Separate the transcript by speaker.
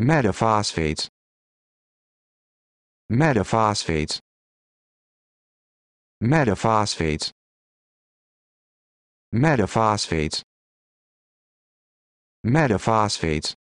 Speaker 1: metaphosphates. Metaphosphates. Metaphosphates. Metaphosphates. Metaphosphates.